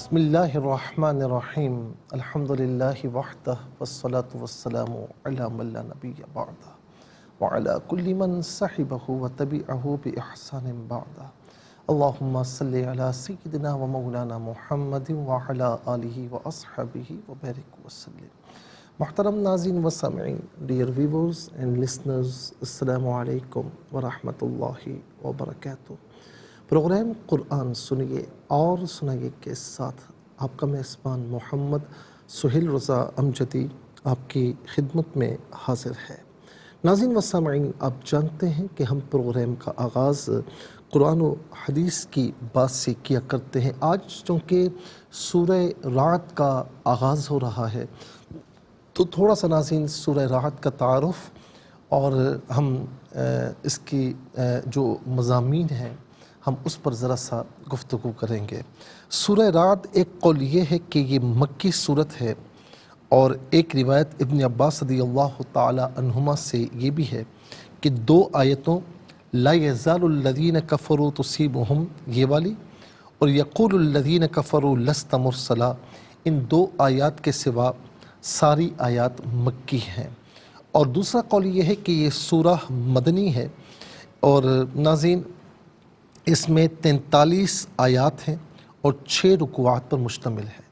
بسم اللہ الرحمن الرحیم۔ الحمد للہ وحدہ والصلاة والسلام علی من لا نبی بعدہ۔ وعلى كل من صحبه وتبعه بإحسان بعدہ۔ اللہم صلی علی سیدنا و مولانا محمد وعلى آلہ واصحابہ وبارک وسلم محترم ناظرین و سامعین ڈیئر ویورز اینڈ لسنرز السلام علیکم ورحمۃ اللہ وبرکاتہ۔ پروگرام قرآن سنیے اور سنائیے کے ساتھ آپ کا میزبان محمد سہیل رضا امجدی آپ کی خدمت میں حاضر ہے۔ ناظرین و سامعین، آپ جانتے ہیں کہ ہم پروگرام کا آغاز قرآن و حدیث کی بات سے کیا کرتے ہیں۔ آج چونکہ سورہ رات کا آغاز ہو رہا ہے، تو تھوڑا سا ناظرین سورہ رات کا تعارف اور ہم اس کی جو مضامین ہیں ہم اس پر ذرا سا گفتگو کریں گے۔ سورہ رات ایک قول یہ ہے کہ یہ مکی صورت ہے اور ایک روایت ابن عباس رضی اللہ تعالی عنہما سے یہ بھی ہے کہ دو آیتوں، لا یزال الذین کفروا تصیبہم یہ والی اور یقول الذین کفروا لست مرسلا، ان دو آیات کے سوا ساری آیات مکی ہیں۔ اور دوسرا قول یہ ہے کہ یہ سورہ مدنی ہے اور ناظرین اس میں تینتالیس آیات ہیں اور چھ رکوعات پر مشتمل ہے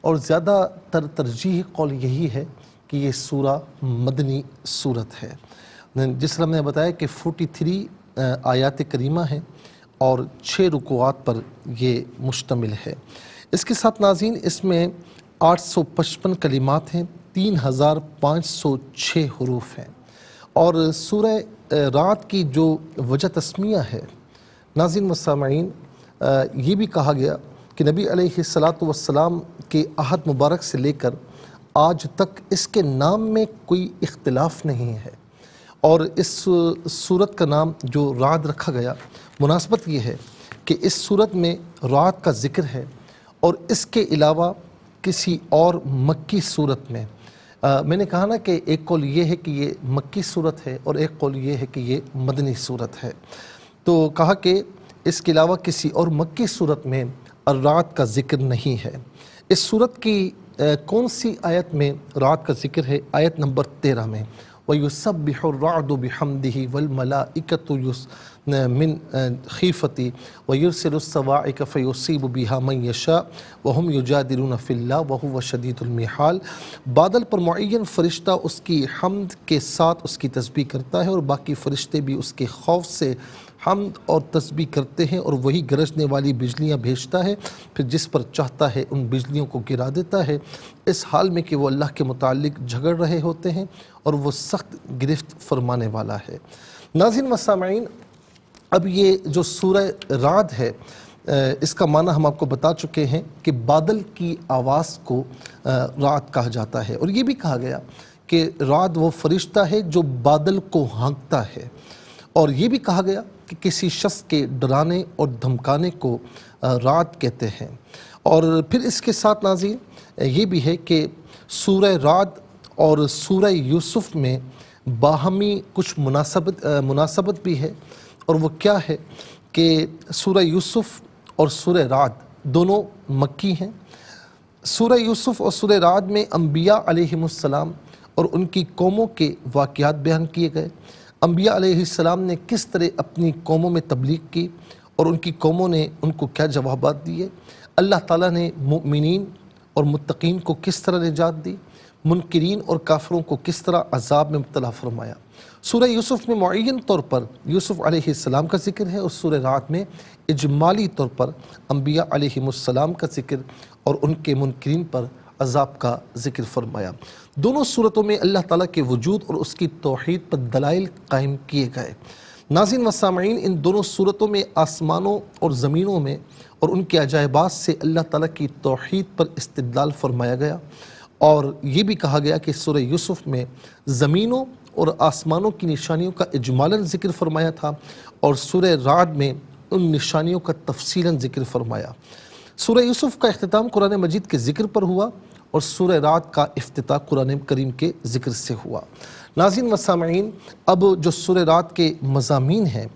اور زیادہ تر ترجیح قول یہی ہے کہ یہ سورہ مدنی صورت ہے۔ جس طرح میں نے بتایا کہ فورٹی تھری آیات کریمہ ہیں اور چھ رکوعات پر یہ مشتمل ہے۔ اس کے ساتھ ناظرین، اس میں آٹھ سو پچپن کلمات ہیں، تین ہزار پانچ سو چھ حروف ہیں۔ اور سورہ رات کی جو وجہ تسمیہ ہے ناظرین مسامعین یہ بھی کہا گیا کہ نبی علیہ السلام کے عہد مبارک سے لے کر آج تک اس کے نام میں کوئی اختلاف نہیں ہے۔ اور اس صورت کا نام جو رات رکھا گیا، مناسبت یہ ہے کہ اس صورت میں رات کا ذکر ہے اور اس کے علاوہ کسی اور مکی صورت میں۔ میں نے کہا نا کہ ایک قول یہ ہے کہ یہ مکی صورت ہے اور ایک قول یہ ہے کہ یہ مدنی صورت ہے۔ تو کہا کہ اس کے علاوہ کسی اور مکی صورت میں رات کا ذکر نہیں ہے۔ اس صورت کی کون سی آیت میں رات کا ذکر ہے؟ آیت نمبر تیرہ میں۔ وَيُسَبِّحُ الرَّعْدُ بِحَمْدِهِ وَالْمَلَائِكَةُ مِنْ خِيفَتِ وَيُرْسِلُ السَّوَاعِكَ فَيُصِيبُ بِهَا مَنْ يَشَاءُ وَهُمْ يُجَادِلُونَ فِي اللَّهِ وَهُوَ شَدِيدُ الْمِحَالِ۔ بادل پر معین فرشتہ اس کی حمد کے ساتھ اس کی تسبیح کرتا ہے اور باقی فرشتے بھی اس کے خوف سے حمد اور تسبیح کرتے ہیں اور وہی گرجنے والی بجلیاں بھیجتا ہے، پھر جس پر چاہتا ہے ان بجلیوں کو گرا دیتا ہے۔ اس حال میں کہ وہ اللہ کے متعلق جھگڑ رہے ہوتے ہیں اور وہ سخت گرفت فرمانے والا ہے۔ ناظرین و سامعین، اب یہ جو سورہ رات ہے اس کا معنی ہم آپ کو بتا چکے ہیں کہ بادل کی آواز کو رات کہا جاتا ہے۔ اور یہ بھی کہا گیا کہ رات وہ فرشتہ ہے جو بادل کو ہانکتا ہے۔ اور یہ بھی کہا گیا کہ کسی شخص کے ڈرانے اور دھمکانے کو رات کہتے ہیں۔ اور پھر اس کے ساتھ ناظرین یہ بھی ہے کہ سورہ رات اور سورہ یوسف میں باہمی کچھ مناسبت مناسبت بھی ہے۔ اور وہ کیا ہے کہ سورہ یوسف اور سورہ رات دونوں مکی ہیں۔ سورہ یوسف اور سورہ رات میں انبیاء علیہ السلام اور ان کی قوموں کے واقعات بیان کیے گئے۔ انبیاء علیہ السلام نے کس طرح اپنی قوموں میں تبلیغ کی اور ان کی قوموں نے ان کو کیا جوابات دیے؟ اللہ تعالیٰ نے مؤمنین اور متقین کو کس طرح نجات دی؟ منکرین اور کافروں کو کس طرح عذاب میں مبتلا فرمایا؟ سورہ یوسف میں معین طور پر یوسف علیہ السلام کا ذکر ہے اور سورہ رات میں اجمالی طور پر انبیاء علیہ السلام کا ذکر اور ان کے منکرین پر عذاب کا ذکر فرمایا۔ دونوں صورتوں میں اللہ تعالیٰ کے وجود اور اس کی توحید پر دلائل قائم کیے گئے۔ ناظرین و سامعین، ان دونوں صورتوں میں آسمانوں اور زمینوں میں اور ان کے عجائبات سے اللہ تعالیٰ کی توحید پر استدلال فرمایا گیا اور یہ بھی کہا گیا کہ سورہ یوسف میں زمینوں اور آسمانوں کی نشانیوں کا اجمالاً ذکر فرمایا تھا اور سورہ رعد میں ان نشانیوں کا تفصیلاً ذکر فرمایا۔ سورہ یوسف کا اختتام قرآن مجید کے ذکر پر ہوا۔ اور سورہ رات کا افتتاح قرآن کریم کے ذکر سے ہوا۔ ناظرین و سامعین، اب جو سورہ رات کے مضامین ہیں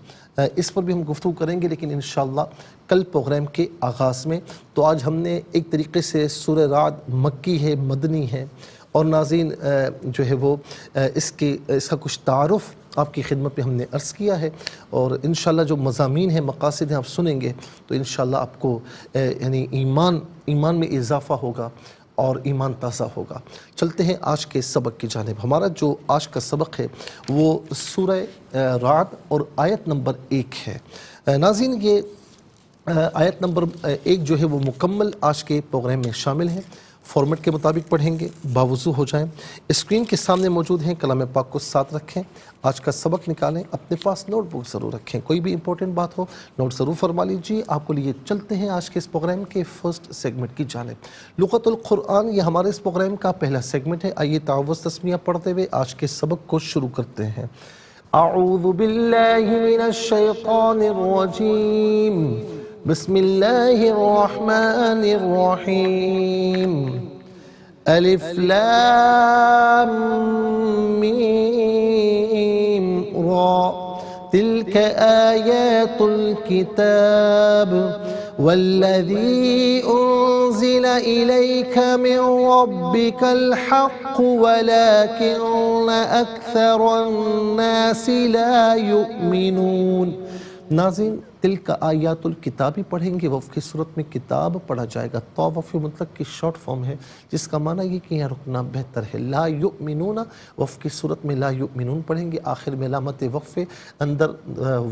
اس پر بھی ہم گفتگو کریں گے، لیکن انشاءاللہ کل پروگرام کے آغاز میں تو آج ہم نے ایک طریقے سے سورہ رعد مکی ہے، مدنی ہے، اور ناظرین جو ہے وہ اس کے، اس کا کچھ تعارف آپ کی خدمت پہ ہم نے عرض کیا ہے، اور انشاءاللہ جو مضامین ہیں، مقاصد ہیں، آپ سنیں گے تو انشاءاللہ آپ کو یعنی ایمان ایمان میں اضافہ ہوگا۔ اور ایمان تازہ ہوگا۔ چلتے ہیں آج کے سبق کی جانب۔ ہمارا جو آج کا سبق ہے، وہ سورہ رعد اور آیت نمبر ایک ہے۔ ناظرین، یہ آیت نمبر ایک جو ہے، وہ مکمل آج کے پروگرام میں شامل ہیں فارمیٹ کے مطابق پڑھیں گے، باوضو ہو جائیں۔ اسکرین کے سامنے موجود ہیں، کلام پاک کو ساتھ رکھیں۔ آج کا سبق نکالیں، اپنے پاس نوٹ بک ضرور رکھیں۔ کوئی بھی امپورٹنٹ بات ہو، نوٹ ضرور فرما لیجیے آپ کو لیے چلتے ہیں آج کے اس پروگرام کے فرسٹ سیگمنٹ کی جانب۔ لغت القرآن یہ ہمارے اس پروگرام کا پہلا سیگمنٹ ہے۔ آئیے تعوض تسمیہ پڑھتے ہوئے آج کے سبق کو شروع کرتے ہیں۔ اعوذ باللہ من الشیطان الرجیم۔ بسم الله الرحمن الرحيم. ألف لام ميم را. تلك آيات الكتاب والذي أنزل إليك من ربك الحق ولكن أكثر الناس لا يؤمنون. ناظرین تل کا آیات الکتابی پڑھیں گے وف کی صورت میں کتاب پڑھا جائے گا۔ تو وف مطلق کی شارٹ فارم ہے، جس کا معنی یہ کہ یہاں رکنا بہتر ہے۔ لا یؤمنون وف کی صورت میں لا یؤمنون پڑھیں گے۔ آخر میں علامت وقف اندر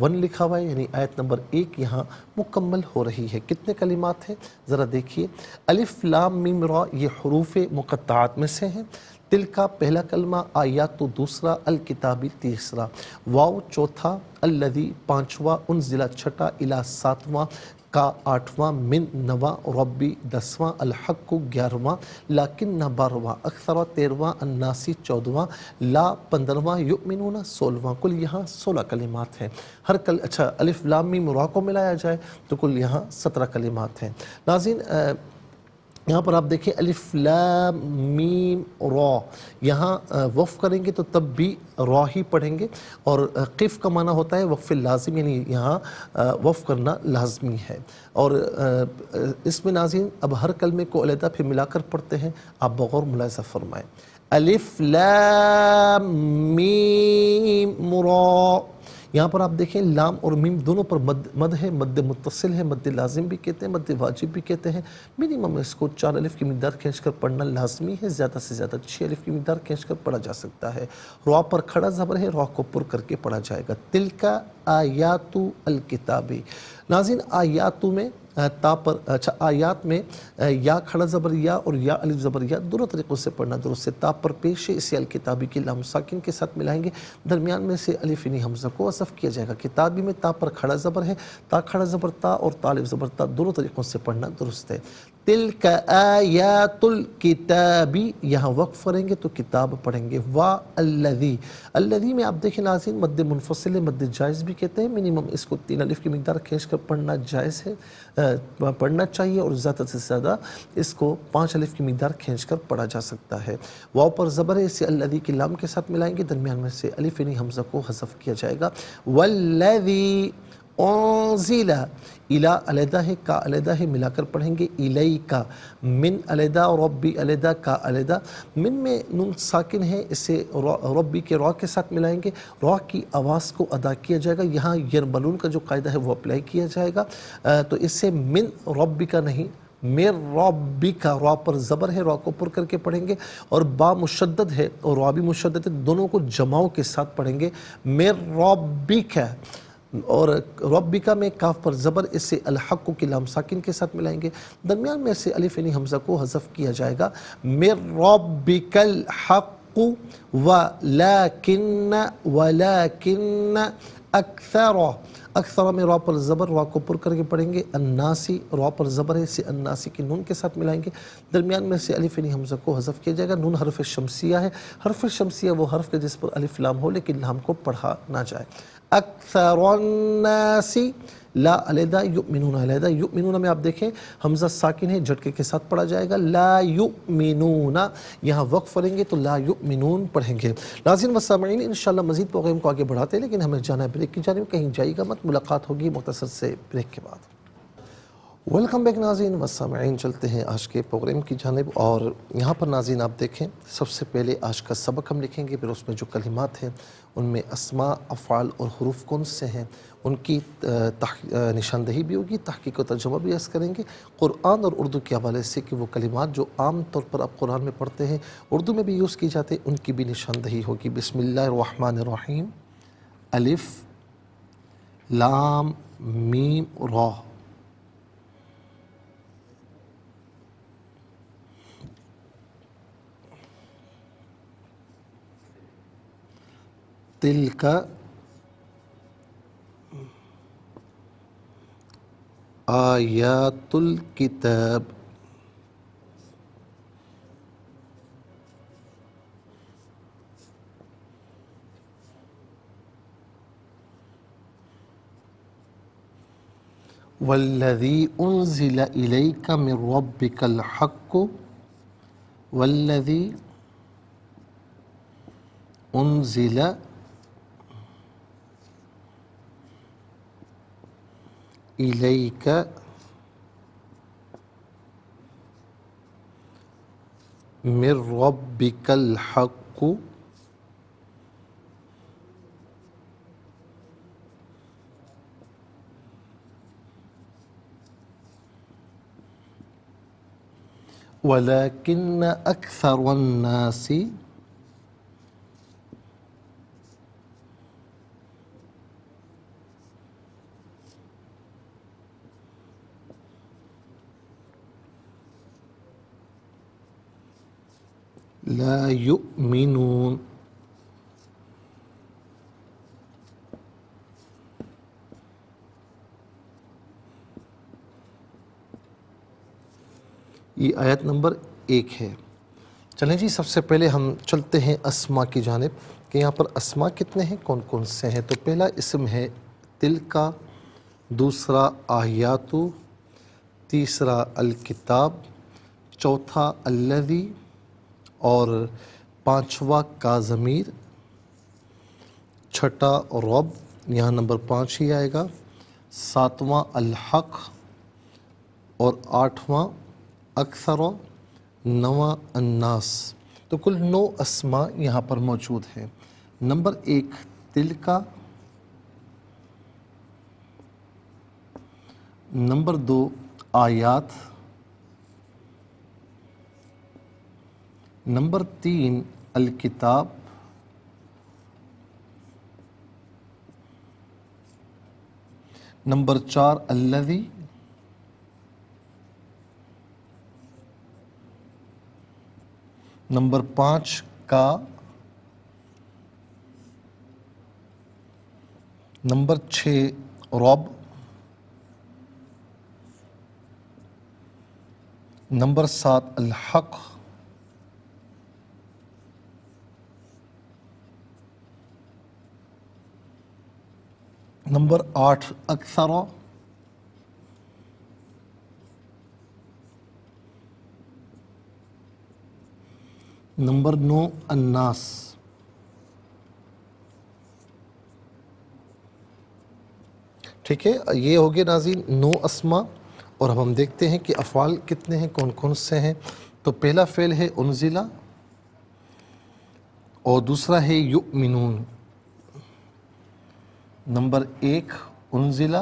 ون لکھا ہوا ہے یعنی آیت نمبر ایک یہاں مکمل ہو رہی ہے۔ کتنے کلمات ہیں؟ ذرا دیکھیے۔ الف لام میم را، یہ حروف مقطعات میں سے ہیں۔ تل کا پہلا کلمہ آیات تو دوسرا، الکتابی تیسرا۔ واو چوتھا، الذی پانچواں ان ضلع چھٹا الا ساتواں، کا آٹھواں، من نواں، ربی دسواں، الحق کو گیارہواں، لاکن نہ بارہواں اکثرواں تیرواں اناسی چودواں لا پندرواں یؤمنون سولہواں۔ کل یہاں سولہ کلمات ہیں۔ ہر کل اچھا الف لامی مرا کو ملایا جائے تو کل یہاں سترہ کلمات ہیں۔ ناظرین یہاں پر آپ دیکھیں الف لام میم را۔ یہاں وف کریں گے تو تب بھی را ہی پڑھیں گے اور قف کا معنی ہوتا ہے وقف لازم یعنی یہاں وف کرنا لازمی ہے۔ اور اس میں ناظرین، اب ہر کلمے کو علیحدہ پھر ملا کر پڑھتے ہیں۔ آپ بغور ملاحظہ فرمائیں۔ الف لام میم را۔ یہاں پر آپ دیکھیں لام اور میم دونوں پر مد مد ہے، مد متصل ہے، مد لازم بھی کہتے ہیں، مد واجب بھی کہتے ہیں۔ منیمم اس کو چار الف کی مقدار کھینچ کر پڑھنا لازمی ہے، زیادہ سے زیادہ چھ الف کی مقدار کھینچ کر پڑھا جا سکتا ہے۔ روا پر کھڑا زبر ہے روا کو پر کر کے پڑھا جائے گا۔ تل کا آیاتو الکتابی۔ ناظرین، آیاتو میں تا پر اچھا آیات میں یا کھڑا زبر یا اور یا الف زبر یا دونوں طریقوں سے پڑھنا درست سے تا پر پیش ہے اسی الکتابی کے لام ساکن کے ساتھ ملائیں گے۔ درمیان میں سے الف انی حمزہ کو وصف کیا جائے گا۔ کتابی میں تا پر کھڑا زبر ہے۔ تا، کھڑا زبر، تا اور طالب زبر، تا دونوں طریقوں سے پڑھنا درست ہے۔ تلک آیات الکتابی یہاں وقف کریں گے تو کتاب پڑھیں گے۔ وا اللذی اللذی میں آپ دیکھیں ناظرین، مد منفصل، مد جائز بھی کہتے ہیں۔ منیمم اس کو تین الف کی مقدار کھینچ کر پڑھنا جائز ہے پڑھنا چاہیے اور زیادہ سے زیادہ اس کو پانچ الف کی مقدار کھینچ کر پڑھا جا سکتا ہے۔ واؤ پر زبر ہے اسے اللذی کی لام کے ساتھ ملائیں گے۔ درمیان میں سے الف انی حمزہ کو حذف کیا جائے گا۔ والذی الہ علیدہ ہے، کا علیدہ ہے، ملا کر پڑھیں گے الی کا من علیدہ اور ربی علیدہ کا علیدہ من میں نون ساکن ہے، اسے ربی کے را کے ساتھ ملائیں گے۔ را کی آواز کو ادا کیا جائے گا۔ یہاں یربلون کا جو قاعدہ ہے وہ اپلائی کیا جائے گا۔ تو اس سے من ربی کا نہیں، میر ربی کا را پر زبر ہے، را کو پر کر کے پڑھیں گے۔ اور با مشدد ہے اور را بھی مشدد ہے، دونوں کو جماؤں کے ساتھ پڑھیں گے۔ میر ربی کا اور ربکا میں کاف پر زبر، اس سے الحق کی لام ساکن کے ساتھ ملائیں گے۔ درمیان میں سے الف یعنی حمزہ کو حذف کیا جائے گا۔ مر ربک الحق ولیکن ولیکن اکثر اکثر میں را پر زبر، را کو پر کر کے پڑھیں گے۔ الناسی، را پر زبر ہے اسے الناسی کی نون کے ساتھ ملائیں گے۔ درمیان میں سے الف یعنی حمزہ کو حذف کیا جائے گا۔ نون حرف شمسیہ ہے۔ حرف شمسیہ وہ حرف جس پر الف لام ہو، لیکن لام کو پڑھا نہ جائے۔ اکثر الناس لا علیدہ یؤمنون علیدہ یؤمنون میں آپ دیکھیں، حمزہ ساکن ہے جھٹکے کے ساتھ پڑھا جائے گا، لا یؤمنون، یہاں وقف پڑھیں گے تو لا یؤمنون پڑھیں گے۔ ناظرین و سامعین، انشاءاللہ مزید پروگرام کو آگے بڑھاتے ہیں، لیکن ہمیں جانا ہے بریک کی جانب، کہیں جائے گا مت، ملاقات ہوگی مختصر سے بریک کے بعد۔ ویلکم بیک ناظرین و سامعین، چلتے ہیں آج کے پروگرام کی جانب، اور یہاں پر ناظرین آپ دیکھیں، سب سے پہلے آج کا سبق ہم لکھیں گے، پھر اس میں جو کلمات ہیں ان میں اسماء، افعال اور حروف کون سے ہیں؟ ان کی نشاندہی بھی ہوگی، تحقیق و ترجمہ بھی عرض کریں گے۔ قرآن اور اردو کے حوالے سے کہ وہ کلمات جو عام طور پر آپ قرآن میں پڑھتے ہیں، اردو میں بھی یوز کی جاتے ہیں، ان کی بھی نشاندہی ہوگی۔ بسم اللہ الرحمن الرحیم، الف، لام، میم، را۔ تلك آيات الكتاب. والذي أنزل إليك من ربك الحق والذي أنزل إليك. من ربك الحق. ولكن أكثر الناس لا يؤمنون. یہ آیت نمبر ایک ہے۔ چلیں جی سب سے پہلے ہم چلتے ہیں اسما کی جانب کہ یہاں پر اسما کتنے ہیں، کون کون سے ہیں؟ تو پہلا اسم ہے تل کا دوسرا آیاتو، تیسرا الکتاب، چوتھا الذی اور پانچواں کا ضمیر، چھٹا رب، یہاں نمبر پانچ ہی آئے گا، ساتواں الحق اور آٹھواں اکثر، نواں الناس۔ تو کل نو اسما یہاں پر موجود ہیں۔ نمبر ایک، تل کا۔ نمبر دو، آیات۔ نمبر تین الکتاب نمبر چار الذی نمبر پانچ کا نمبر چھ رب نمبر سات الحق نمبر آٹھ۔ اکثر۔ نمبر نو الناس۔ ٹھیک ہے یہ ہو گیا ناظرین نو اسما۔ اور اب ہم دیکھتے ہیں کہ افعال کتنے ہیں کون کون سے ہیں۔ تو پہلا فعل ہے انزلہ۔ اور دوسرا ہے یؤمنون۔ نمبر ایک انزلہ،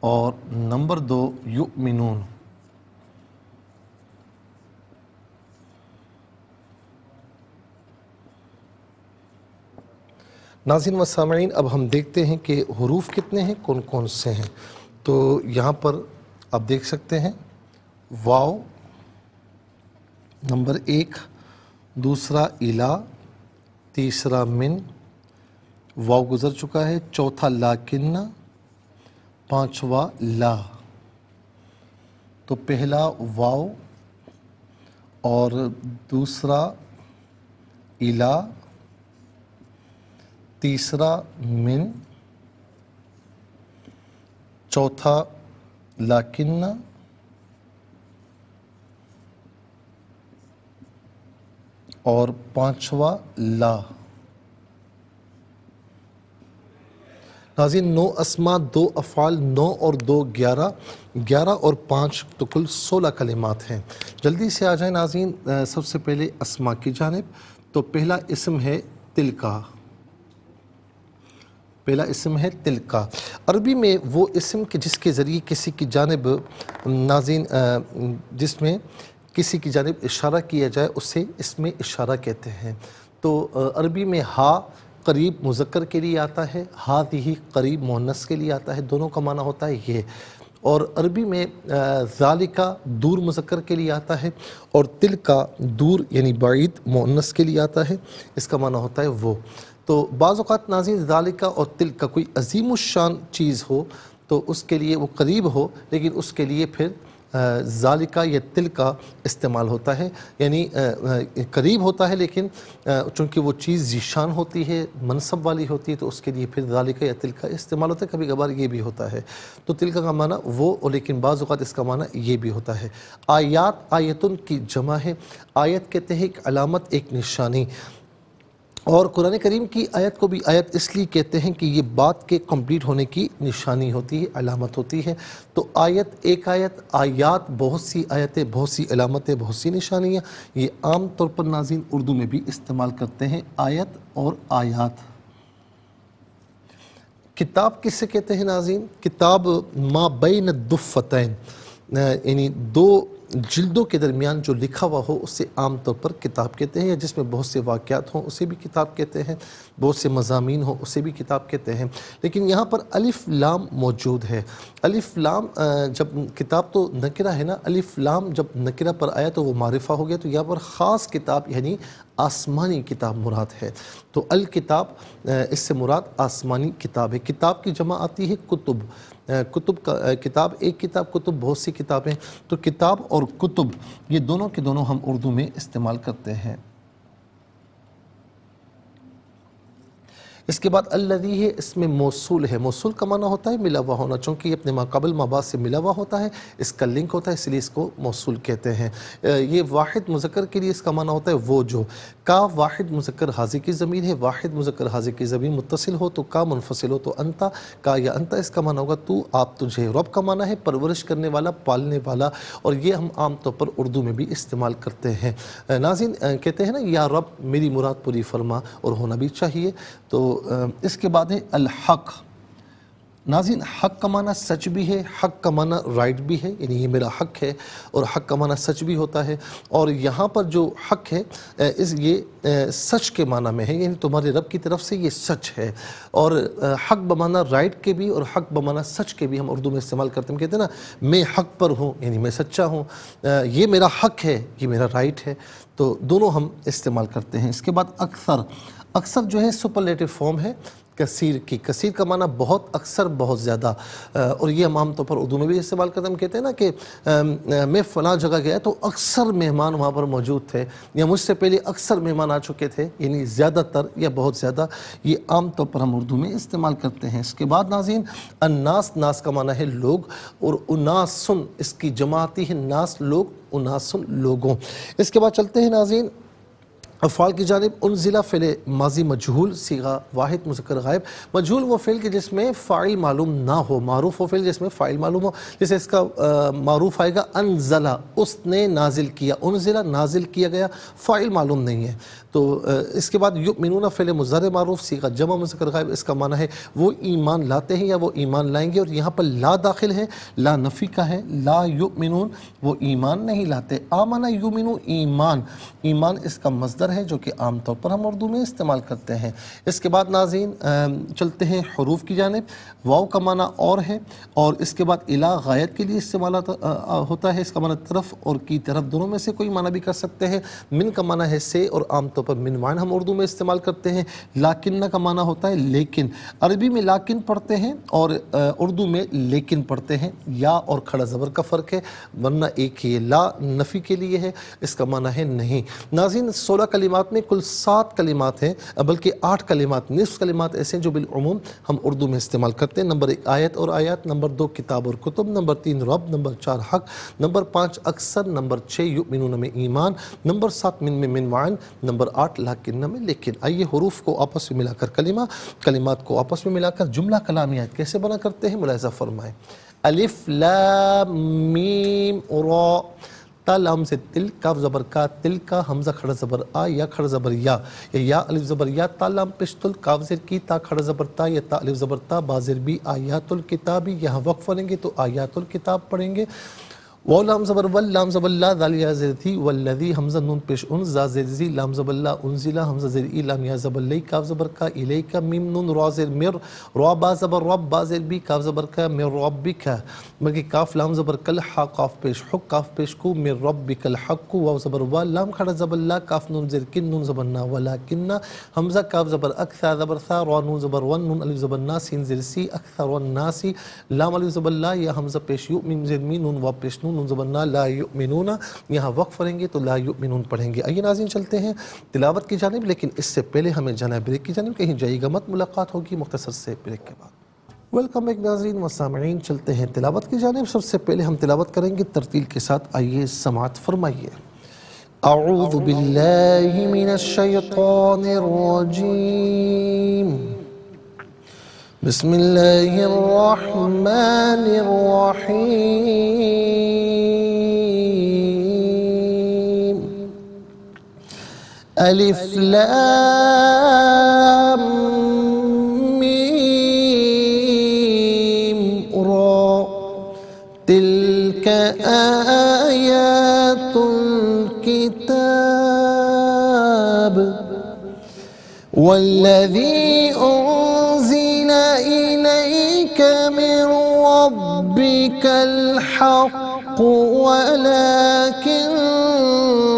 اور نمبر دو یؤمنون۔ ناظرین و سامعین، اب ہم دیکھتے ہیں کہ حروف کتنے ہیں، کون کون سے ہیں۔ تو یہاں پر آپ دیکھ سکتے ہیں واؤ نمبر ایک، دوسرا الہ تیسرا من واؤ گزر چکا ہے، چوتھا لاکن پانچواں لا۔ تو پہلا واؤ اور دوسرا الا تیسرا من، چوتھا لاکن اور پانچواں لا۔ ناظرین نو اسما دو افعال، نو اور دو گیارہ۔ گیارہ اور پانچ تو کل سولہ کلمات ہیں۔ جلدی سے آ جائیں ناظرین سب سے پہلے اسما کی جانب۔ تو پہلا اسم ہے تلکا۔ پہلا اسم ہے تلکا۔ عربی میں وہ اسم کہ جس کے ذریعے کسی کی جانب ناظرین جس میں کسی کی جانب اشارہ کیا جائے، اسے اس میں اشارہ کہتے ہیں۔ تو عربی میں ہا قریب مذکر کے لیے آتا ہے ہاتھ ہی قریب مونس کے لیے آتا ہے، دونوں کا معنی ہوتا ہے یہ۔ اور عربی میں ذالکہ دور مذکر کے لیے آتا ہے اور تل کا دور یعنی بعید مونس کے لیے آتا ہے، اس کا معنی ہوتا ہے وہ۔ تو بعض اوقات ناظرین ذالکہ اور تل کا کوئی عظیم الشان چیز ہو تو اس کے لیے وہ قریب ہو، لیکن اس کے لیے پھر ذالکہ یا تل کا استعمال ہوتا ہے یعنی قریب ہوتا ہے لیکن چونکہ وہ چیز ذیشان ہوتی ہے، منصب والی ہوتی ہے، تو اس کے لیے پھر ذالکہ یا تل کا استعمال ہوتا ہے۔ کبھی کبھار یہ بھی ہوتا ہے۔ تو تل کا معنی وہ لیکن بعض اوقات اس کا معنی یہ بھی ہوتا ہے۔ آیات آیتن کی جمع ہے۔ آیت کہتے ہیں ایک علامت، ایک نشانی۔ اور قرآن کریم کی آیت کو بھی آیت اس لیے کہتے ہیں کہ یہ بات کے کمپلیٹ ہونے کی نشانی ہوتی ہے، علامت ہوتی ہے۔ تو آیت ایک آیت، آیات بہت سی آیتیں، بہت سی علامتیں، بہت سی نشانیاں، یہ عام طور پر ناظرین اردو میں بھی استعمال کرتے ہیں۔ آیت اور آیات۔ کتاب کس سے کہتے ہیں ناظرین؟ کتاب ما بین الدفتین یعنی دو جلدوں کے درمیان جو لکھا ہوا ہو، اسے عام طور پر کتاب کہتے ہیں یا جس میں بہت سے واقعات ہوں، اسے بھی کتاب کہتے ہیں، بہت سے مضامین ہوں، اسے بھی کتاب کہتے ہیں۔ لیکن یہاں پر الف لام موجود ہے۔ الف لام جب کتاب تو نکرہ ہے نا، الف لام جب نکرہ پر آیا تو وہ معرفہ ہو گیا۔ تو یہاں پر خاص کتاب یعنی آسمانی کتاب مراد ہے۔ تو الکتاب اس سے مراد آسمانی کتاب ہے۔ کتاب کی جمع آتی ہے کتب۔ کتب کا کتاب، ایک کتاب، کتب، بہت سی کتابیں۔ تو کتاب اور کتب، یہ دونوں کے دونوں ہم اردو میں استعمال کرتے ہیں۔ اس کے بعد الذی ہے اس میں موصول ہے. موصول کا معنی ہوتا ہے ملا ہوا ہونا، چونکہ یہ اپنے ماقبل مابعد سے ملا ہوا ہوتا ہے، اس کا لنک ہوتا ہے، اس لیے اس کو موصول کہتے ہیں. یہ واحد مذکر کے لیے اس کا معنی ہوتا ہے وہ جو. کا واحد مذکر حاضر کی ضمیر ہے، واحد مذکر حاضر کی ضمیر متصل ہو تو کا منفصل ہو تو انتا، کا یا انتا، اس کا معنی ہوگا تو، آپ تجھے رب کا معنی ہے، پرورش کرنے والا، پالنے والا. اور یہ ہم عام طور پر اردو میں بھی استعمال کرتے ہیں. ناظرین کہتے ہیں نا، یا رب میری مراد پوری فرما اور ہونا بھی چاہیے. تو اس کے بعد ہے الحق. ناظرین، حق کا معنی سچ بھی ہے، حق کا معنی رائٹ بھی ہے یعنی یہ میرا حق ہے اور حق کا معنی سچ بھی ہوتا ہے اور یہاں پر جو حق ہے اس یہ سچ کے معنی میں ہے یعنی تمہارے رب کی طرف سے یہ سچ ہے اور حق بمانہ رائٹ کے بھی اور حق بمانہ سچ کے بھی ہم اردو میں استعمال کرتے ہیں۔ کہتے ہیں نا، میں حق پر ہوں یعنی میں سچا ہوں یہ میرا حق ہے، یہ میرا رائٹ ہے۔ تو دونوں ہم استعمال کرتے ہیں۔ اس کے بعد اکثر اکثر جو ہے سپرلیٹو فارم ہے، کثیر کی۔ کثیر کا معنی بہت اکثر، بہت زیادہ۔ اور یہ ہم عام طور پر اردو میں بھی استعمال کرتے ہیں۔ ہم کہتے ہیں نا کہ میں فلاں جگہ گیا تو اکثر مہمان وہاں پر موجود تھے۔ یا مجھ سے پہلے اکثر مہمان آ چکے تھے یعنی زیادہ تر یا بہت زیادہ۔ یہ عام طور پر ہم اردو میں استعمال کرتے ہیں۔ اس کے بعد ناظرین، الناس، ناس کا معنی ہے لوگ۔ اور اناسن، اس کی جماعتی ہے ناس لوگ، اناسن لوگوں۔ اس کے بعد چلتے ہیں ناظرین افعال کی جانب انزلہ فعل ماضی مجہول سیغہ واحد، مذکر غائب۔ مجہول وہ فعل کہ جس میں فائل معلوم نہ ہو، معروف وہ فعل جس میں فائل معلوم ہو جیسے اس کا معروف آئے گا، انزلہ، اس نے نازل کیا انزلہ نازل کیا گیا فائل معلوم نہیں ہے۔ تو اس کے بعد یؤمنون فعل مزر معروف سیغہ جمع، مذکر غائب، اس کا معنی ہے وہ ایمان لاتے ہیں یا وہ ایمان لائیں گے اور یہاں پر لا داخل ہے لا نفی کا ہے، لا یؤمنون، وہ ایمان نہیں لاتے۔ آمنہ یؤمنو، ایمان ایمان اس کا مصدر ہے جو کہ عام طور پر ہم اردو میں استعمال کرتے ہیں۔ اس کے بعد ناظرین چلتے ہیں حروف کی جانب۔ واؤ کا معنی اور ہے اور اس کے بعد الہ غایت کے لیے استعمال ہوتا ہے۔ اس کا معنی طرف اور کی طرف، دونوں میں سے کوئی معنی بھی کر سکتے ہیں۔ من کا معنی ہے سے اور عام طور طور پر من معنی ہم اردو میں استعمال کرتے ہیں لاکنہ کا معنی ہوتا ہے لیکن۔ عربی میں لاکن پڑھتے ہیں اور اردو میں لیکن پڑھتے ہیں۔ یا اور کھڑا زبر کا فرق ہے، ورنہ ایک ہی لا نفی کے لیے ہے، اس کا معنی ہے نہیں۔ ناظرین، سولہ کلمات میں کل سات کلمات ہیں، بلکہ آٹھ کلمات، نصف کلمات ایسے ہیں جو بالعموم ہم اردو میں استعمال کرتے ہیں۔ نمبر ایک، آیت اور آیات، نمبر دو، کتاب اور کتب، نمبر تین، رب، نمبر چار، حق، نمبر پانچ، اکثر، نمبر چھ، یؤمنون میں ایمان، نمبر سات، من میں من وعن نمبر آٹھ لاکھ لاکن میں لیکن آئیے حروف کو آپس میں ملا کر کلمہ، کلمات کو آپس میں ملا کر جملہ، کلامیات کیسے بنا کرتے ہیں؟ ملاحظہ فرمائیں۔ الف، لام، میم را تا، لام سے تل، کاف زبر، کا، تل، کا، حمزہ کھڑا زبر، آ، یا کھڑا زبر، یا یا یا، الف زبر، یا، تا، لام، پشتل، کاف زر کی، تا کھڑا زبر، تا، یا، تا، الف زبر، تا بازر بھی آیات الکتابی یہاں وقف پڑھیں گے تو آیات الکتاب پڑھیں گے۔ واو لام زبر ول لام زبر لا ذال یا زر تھی والذی حمزہ نون پیش ان زا زر زی لام زبر لا انزلا حمزہ زر ای لام یا زبر لی کاف زبر کا الی کا میم نون را زر مر را با زبر رب با زر بی کاف زبر کا مر ربک بلکہ کاف لام زبر کل حا قاف پیش حق کاف پیش کو مر ربک الحق واو زبر وا لام کھڑا زبر لا کاف نون زر کن نون زبر نا ولکن حمزہ کاف زبر اکثر زبر ثا را نون زبر ون نون الف زبر نا زر سی اکثر لام زبر یا حمزہ پیش یو میم زر می نون پیش نون نون زبرنا لا یؤمنون یہاں وقف پڑھیں گے تو لا یؤمنون پڑھیں گے۔ آئیے ناظرین چلتے ہیں تلاوت کی جانب، لیکن اس سے پہلے ہمیں جانا ہے بریک کی جانب، کہیں جائے گا مت، ملاقات ہوگی مختصر سے بریک کے بعد۔ ویلکم ایک ناظرین و سامعین، چلتے ہیں تلاوت کی جانب۔ سب سے پہلے ہم تلاوت کریں گے، ترتیل کے ساتھ آئیے سماعت فرمائیے۔ اعوذ باللہ من الشیطان الرجیم۔ بسم الله الرحمن الرحيم. ألف لام ميم را. تلك آيات الكتاب. والذين الحق ولكن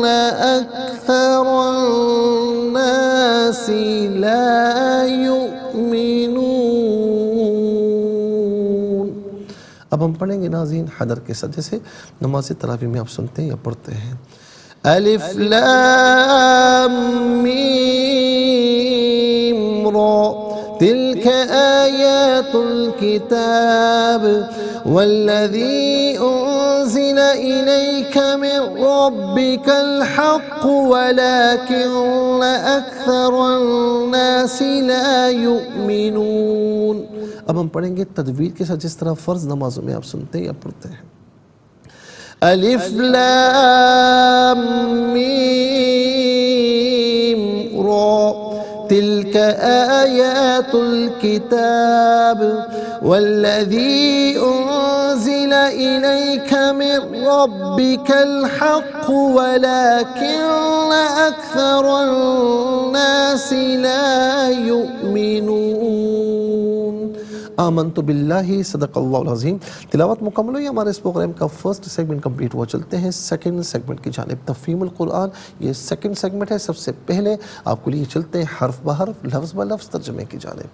أكثر الناس لا يؤمنون. اب ہم پڑھیں گے ناظرین حدر کے سجدے سے نماز تراویح میں آپ سنتے ہیں یا پڑھتے ہیں ألف لام میم رو تلك آيات الكتاب والذي أنزل إليك من ربك الحق ولكن أكثر الناس لا يؤمنون. اب ہم پڑھیں گے تدویر کے ساتھ جس طرح فرض نمازوں میں آپ سنتے ہیں یا پڑھتے ہیں ألف لام میم رو تلك آيات الكتاب والذي أنزل إليك من ربك الحق ولكن أكثر الناس لا يؤمنون. آمنت باللہ صدق اللہ العظیم۔ تلاوت مکمل ہوئی، ہمارے اس پروگرام کا فرسٹ سیگمنٹ کمپلیٹ ہوا۔ چلتے ہیں سیکنڈ سیگمنٹ کی جانب۔ تفہیم القرآن، یہ سیکنڈ سیگمنٹ ہے۔ سب سے پہلے آپ کو لیے چلتے ہیں حرف بحرف لفظ بلفظ ترجمے کی جانب۔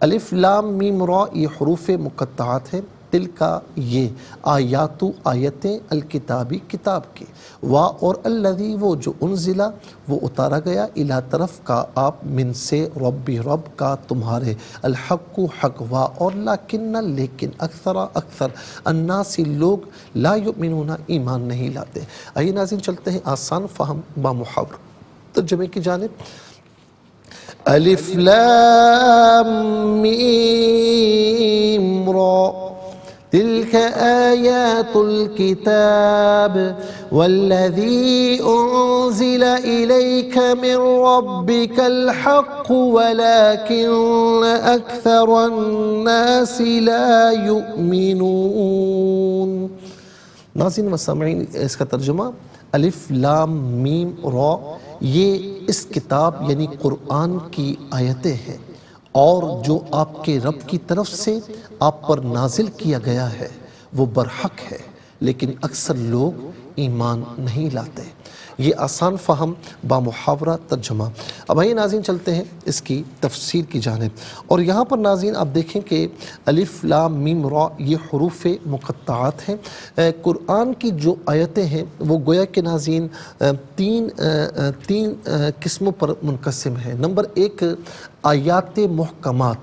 الف لام میم را، یہ حروف مقطعات ہیں۔ تل کا یہ آیاتو آیتیں الکتابی کتاب کی وا اور الذی، وہ جو انزلہ وہ اتارا گیا الہ طرف کا، آپ من سے ربی رب کا تمہارے۔ الحق، حق، وا اور لیکن لیکن اکثر اکثر۔ الناسی لوگ لا یؤمنون، ایمان نہیں لاتے۔ آئیے ناظرین چلتے ہیں آسان فہم با محاور۔ ترجمے کی جانب۔ الف لام میم را۔ تلك آيات الكتاب والذي أنزل إليك من ربك الحق ولكن أكثر الناس لا يؤمنون. ناظرین و سامعین اس کا ترجمہ. ألف لام میم را. یہ اس کتاب یعنی قرآن کی آیتیں ہیں. اور جو آپ کے رب کی طرف سے آپ پر نازل کیا گیا ہے، وہ برحق ہے۔ لیکن اکثر لوگ ایمان نہیں لاتے۔ یہ آسان فہم بامحاورہ ترجمہ۔ اب آئیے ناظرین چلتے ہیں اس کی تفسیر کی جانب۔ اور یہاں پر ناظرین آپ دیکھیں کہ الف لام میم را یہ حروف مقطعات ہیں۔ قرآن کی جو آیتیں ہیں، وہ گویا کہ ناظرین تین تین قسموں پر منقسم ہیں۔ نمبر ایک، آیات محکمات۔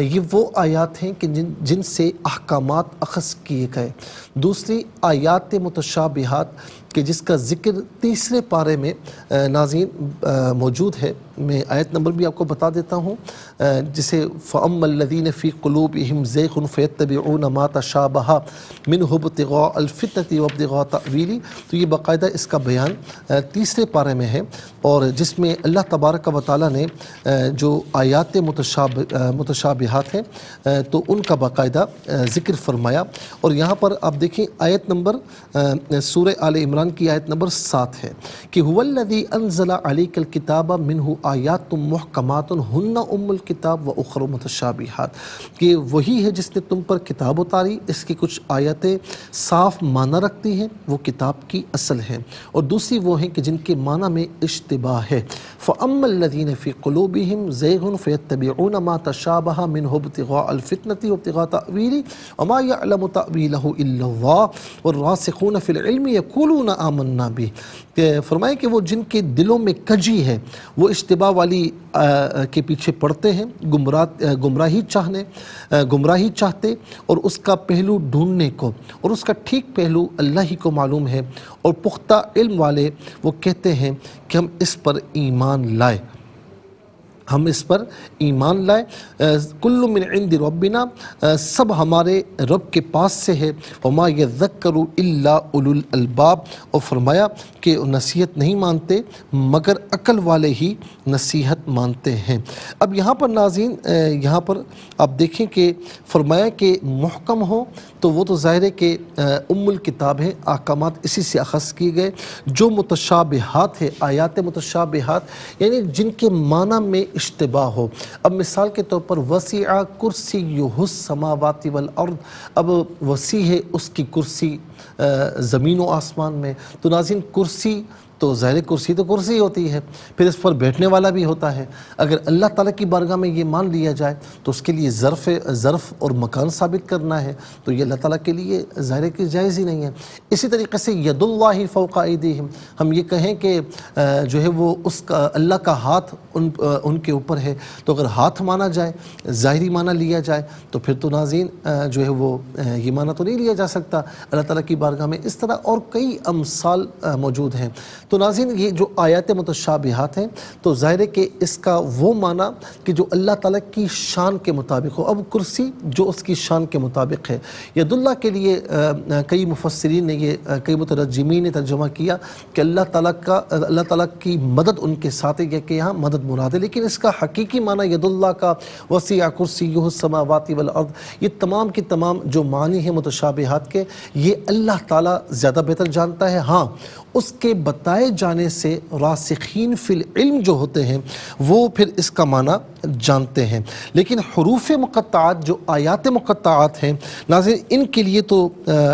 یہ وہ آیات ہیں کہ جن جن سے احکامات اخذ کیے گئے۔ دوسری، آیات متشابہات۔ کہ جس کا ذکر تیسرے پارے میں ناظرین موجود ہے۔ میں آیت نمبر بھی آپ کو بتا دیتا ہوں۔ جسے فعم الدین فی قلوب اہم ذیخ فیتبعون ما تشابہ من ابتغاء الفتنة وابتغاء تعویلی تو یہ باقاعدہ اس کا بیان تیسرے پارے میں ہے۔ اور جس میں اللہ تبارک و تعالیٰ نے جو آیات متشابہات ہیں تو ان کا باقاعدہ ذکر فرمایا۔ اور یہاں پر آپ دیکھیں آیت نمبر سورہ آل عمران کی آیت نمبر سات ہے کہ هو الذی انزل علیک الکتاب منہ آیات محکمات ہن ام الکتاب و اخر متشابہات کہ وہی ہے جس نے تم پر کتاب اتاری، اس کی کچھ آیتیں صاف معنی رکھتی ہیں، وہ کتاب کی اصل ہیں۔ اور دوسری وہ ہیں کہ جن کے معنی میں اشتباہ ہے۔ فَأَمَّا الَّذِينَ فِي قُلُوبِهِمْ زَيْغٌ فَيَتَّبِعُونَ مَا تَشَابَهَ مِنْهُ ابْتِغَاءَ الْفِتْنَةِ وَابْتِغَاءَ تَأْوِيلِ وَمَا يَعْلَمُ تَأْوِيلَهُ إِلَّا اللَّهُ وَالرَّاسِخُونَ فِي الْعِلْمِ يَقُولُونَ آمَنَّا بھی کہ فرمائے کہ وہ جن کے دلوں میں کجی ہے، وہ اشتباہ والی کے پیچھے پڑتے ہیں، گمراہ، گمراہی چاہنے گمراہی چاہتے اور اس کا پہلو ڈھونڈنے کو۔ اور اس کا ٹھیک پہلو اللہ ہی کو معلوم ہے۔ اور پختہ علم والے وہ کہتے ہیں کہ ہم اس پر ایمان لائے۔ ہم اس پر ایمان لائے کل من عند ربنا سب ہمارے رب کے پاس سے ہے۔ وما یذکر الا اولو الالباب۔ اور فرمایا کہ نصیحت نہیں مانتے، مگر عقل والے ہی نصیحت مانتے ہیں۔ اب یہاں پر ناظرین یہاں پر آپ دیکھیں کہ فرمایا کہ محکم ہو تو وہ تو ظاہر ہے کہ ام الکتاب ہے احکامات اسی سے اخذ کیے گئے۔ جو متشابہات ہے آیات متشابہات یعنی جن کے معنی میں اشتباہ ہو۔ اب مثال کے طور پر وسیع کرسی یوہس سماواتی والارض۔ اب وسیع ہے اس کی کرسی زمین و آسمان میں۔ تو ناظرین، کرسی تو ظاہر کرسی تو کرسی ہوتی ہے، پھر اس پر بیٹھنے والا بھی ہوتا ہے۔ اگر اللہ تعالیٰ کی بارگاہ میں یہ مان لیا جائے تو اس کے لیے ظرف ظرف اور مکان ثابت کرنا ہے۔ تو یہ اللہ تعالیٰ کے لیے ظاہر کی جائز ہی نہیں ہے۔ اسی طریقے سے ید اللہ فوق ایدیہم۔ ہم یہ کہیں کہ جو ہے وہ اس کا، اللہ کا ہاتھ ان ان کے اوپر ہے۔ تو اگر ہاتھ مانا جائے، ظاہری معنی لیا جائے، تو پھر تو ناظرین جو ہے وہ یہ معنی تو نہیں لیا جا سکتا۔ اللہ تعالیٰ کی بارگاہ میں اس طرح اور کئی امثال موجود ہیں۔ تو ناظرین، یہ جو آیات متشابہات ہیں، تو ظاہر ہے کہ اس کا وہ معنی کہ جو اللہ تعالیٰ کی شان کے مطابق ہو۔ اب کرسی جو اس کی شان کے مطابق ہے۔ ید اللہ کے لیے کئی مفسرین نے یہ کئی مترجمین نے ترجمہ کیا کہ اللہ تعالیٰ کا، اللہ تعالیٰ کی مدد ان کے ساتھ ہے کہ یہاں مدد مراد ہے۔ لیکن اس کا حقیقی معنی ید اللہ کا وسیع کرسی یوہ السماواتی والارض، یہ تمام کی تمام جو معنی ہیں متشابہات کے، یہ اللہ تعالیٰ زیادہ بہتر جانتا ہے۔ ہاں اس کے بتائے جانے سے راسخین فی العلم جو ہوتے ہیں، وہ پھر اس کا معنی جانتے ہیں۔ لیکن حروف مقطعات جو آیات مقطعات ہیں، ناظرین، ان کے لیے تو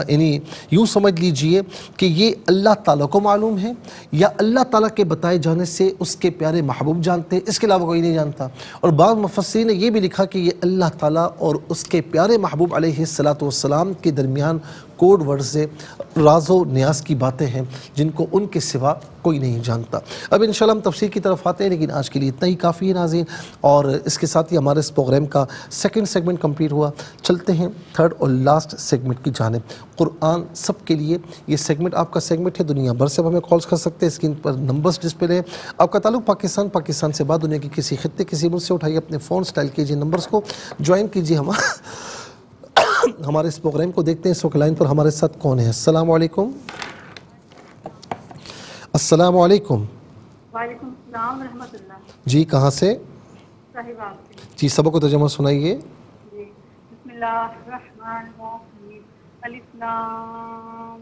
یعنی یوں سمجھ لیجیے کہ یہ اللہ تعالیٰ کو معلوم ہے یا اللہ تعالیٰ کے بتائے جانے سے اس کے پیارے محبوب جانتے ہیں۔ اس کے علاوہ کوئی نہیں جانتا۔ اور بعض مفسرین نے یہ بھی لکھا کہ یہ اللہ تعالیٰ اور اس کے پیارے محبوب علیہ السلام کے درمیان کوڈ ورڈ سے راز و نیاز کی باتیں ہیں جن کو ان کے سوا کوئی نہیں جانتا۔ اب انشاءاللہ ہم تفسیر کی طرف آتے ہیں، لیکن آج کے لیے اتنا ہی کافی ہے ناظرین۔ اور اس کے ساتھ ہی ہمارے اس پروگرام کا سیکنڈ سیگمنٹ کمپلیٹ ہوا۔ چلتے ہیں تھرڈ اور لاسٹ سیگمنٹ کی جانب۔ قرآن سب کے لیے یہ سیگمنٹ آپ کا سیگمنٹ ہے۔ دنیا بھر سے ہمیں کالز کر سکتے ہیں۔ اسکرین پر نمبرز ڈسپلے ہیں۔ آپ کا تعلق پاکستان پاکستان سے بعد دنیا کی کسی خطے، کسی ملک سے اٹھائیے، اپنے فون سٹائل کیجیے نمبرز کو۔ جوائن کیجیے ہمارا ہمارے اس پروگرام کو دیکھتے ہیں اس وقت لائن پر ہمارے ساتھ کون ہے؟ السلام علیکم۔ السلام علیکم۔ وعلیکم السلام ورحمۃ اللہ۔ جی کہاں سے؟ جی سبق کو ترجمہ سنائیے۔ جی بسم اللہ الرحمن الرحیم۔ الف لام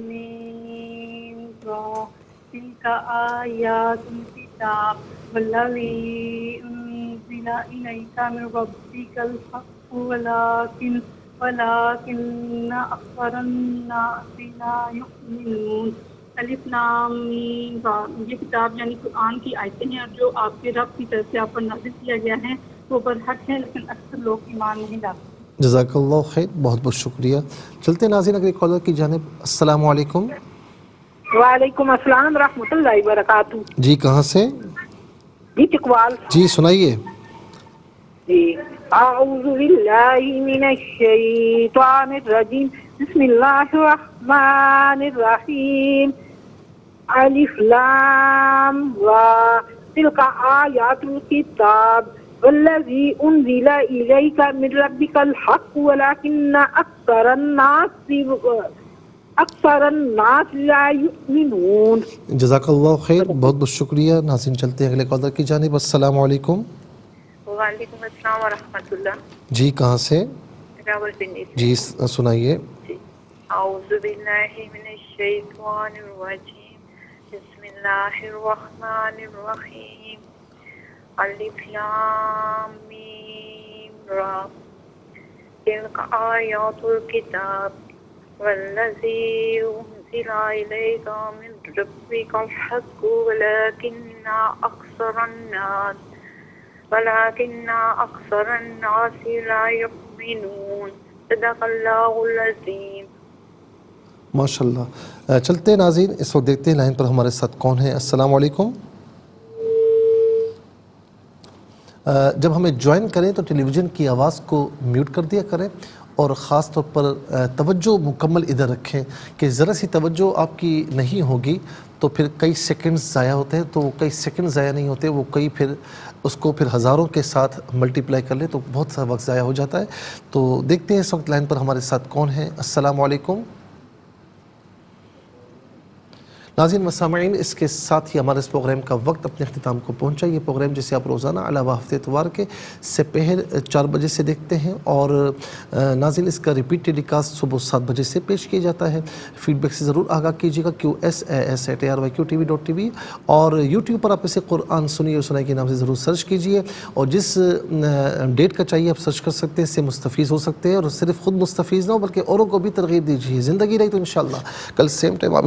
میم را تلك آیات الكتاب والذی انزل الیک من ربک الحق ولكن ولكن أكثر الناس لا يؤمنون۔ الف را یہ کتاب یعنی قرآن کی آیتیں ہیں اور جو آپ کے رب کی طرف سے آپ پر نازل کیا گیا ہے وہ برحق ہے لیکن اکثر لوگ ایمان نہیں لاتے۔ جزاک اللہ خیر بہت بہت شکریہ۔ چلتے ہیں ناظرین اگلے کالر کی جانب۔ السلام علیکم۔ وعلیکم السلام ورحمۃ اللہ وبرکاتہ۔ جی کہاں سے؟ جی چکوال جی سنائیے۔ جی۔ أعوذ بالله من الشيطان الرجيم. بسم الله الرحمن الرحيم. ألف لام را. تلك آيات الكتاب. والذي أنزل إليك من ربك الحق ولكن أكثر الناس أكثر الناس لا يؤمنون. جزاك الله خير. بہت بہت شکریہ. ناظرین چلتے ہیں اگلے قدر کی جانب. السلام علیکم. وعلیکم السلام ورحمۃ اللہ۔ جی کہاں سے؟ جی سنائیے۔ جی۔ اعوذ باللہ من الشیطان الرجیم۔ بسم اللہ الرحمن الرحیم۔ الف لام میم را۔ تلک آیات الكتاب والذی انزل الیک من ربک الحق ولكن اکثر الناس۔ ولكن أكثر الناس لا يؤمنون. صدق اللہ العظیم ماشاء اللہ چلتے ہیں ناظرین، اس وقت دیکھتے ہیں لائن پر ہمارے ساتھ کون ہے۔ السلام علیکم۔ جب ہمیں جوائن کریں تو ٹیلی ویژن کی آواز کو میوٹ کر دیا کریں اور خاص طور پر توجہ مکمل ادھر رکھیں کہ ذرا سی توجہ آپ کی نہیں ہوگی تو پھر کئی سیکنڈز ضائع ہوتے ہیں تو وہ کئی سیکنڈ ضائع نہیں ہوتے، وہ کئی پھر اس کو پھر ہزاروں کے ساتھ ملٹیپلائی کر لیں تو بہت سا وقت ضائع ہو جاتا ہے۔ تو دیکھتے ہیں اس وقت لائن پر ہمارے ساتھ کون ہے۔ السلام علیکم۔ ناظرین و سامعین اس کے ساتھ ہی ہمارے اس پروگرام کا وقت اپنے اختتام کو پہنچا۔ یہ پروگرام جسے آپ روزانہ علاوہ ہفتے اتوار کے سے پہر چار بجے سے دیکھتے ہیں اور ناظرین، اس کا ریپیٹ ٹیلی کاسٹ صبح سات بجے سے پیش کیا جاتا ہے۔ فیڈ بیک سے ضرور آگاہ کیجیے گا Q S A S at A R Y Q T V dot T V اور یوٹیوب پر آپ اسے قرآن سنیے اور سنائی کے نام سے ضرور سرچ کیجیے۔ اور جس ڈیٹ کا چاہیے آپ سرچ کر سکتے ہیں، اس سے مستفیض ہو سکتے ہیں اور صرف خود مستفیض نہ ہو، بلکہ اوروں کو بھی ترغیب دیجیے۔ زندگی رہی تو انشاءاللہ۔ کل سیم ٹائم آپ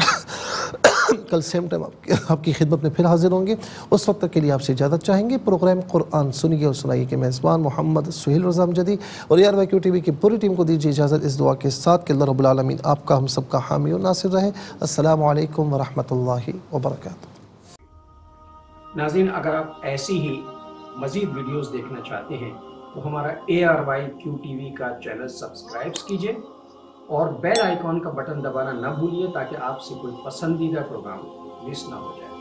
کل سیم ٹائم آپ کی آپ کی خدمت میں پھر حاضر ہوں گے۔ اس وقت تک کے لیے آپ سے اجازت چاہیں گے، پروگرام قرآن سنیے اور سنائیے کے میزبان محمد سہیل رضا جدی اور یار وائی کیو ٹی وی کی پوری ٹیم کو دیجیے اجازت اس دعا کے ساتھ کہ اللہ رب العالمین آپ کا ہم سب کا حامی و ناصر رہے۔ السلام علیکم ورحمۃ اللہ وبرکاتہ۔ ناظرین، اگر آپ ایسی ہی مزید ویڈیوز دیکھنا چاہتے ہیں، تو ہمارا A R Y Q T V کا چینل سبسکرائب کیجیے اور بیل آئیکن کا بٹن دبانا نہ بھولیے تاکہ آپ سے کوئی پسندیدہ پروگرام مس نہ ہو جائے۔